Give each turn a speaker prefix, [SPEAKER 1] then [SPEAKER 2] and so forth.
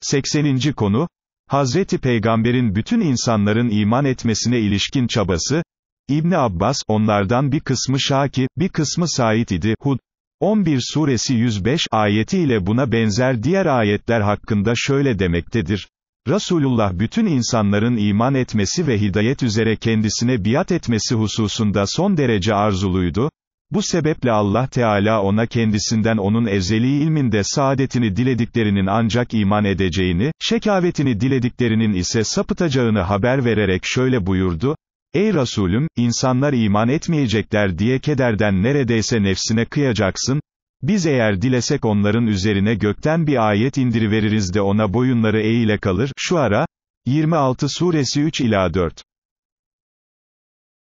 [SPEAKER 1] 80. konu, Hazreti Peygamber'in bütün insanların iman etmesine ilişkin çabası, İbni Abbas, onlardan bir kısmı Şaki, bir kısmı Said idi, Hud, 11 suresi 105 ayetiyle buna benzer diğer ayetler hakkında şöyle demektedir. Resulullah bütün insanların iman etmesi ve hidayet üzere kendisine biat etmesi hususunda son derece arzuluydu, bu sebeple Allah Teala ona kendisinden onun ezeli ilminde saadetini dilediklerinin ancak iman edeceğini, şekavetini dilediklerinin ise sapıtacağını haber vererek şöyle buyurdu, Ey Resulüm, insanlar iman etmeyecekler diye kederden neredeyse nefsine kıyacaksın, biz eğer dilesek onların üzerine gökten bir ayet indiriveririz de ona boyunları eğile kalır, şu ara, 26 suresi 3 ila 4.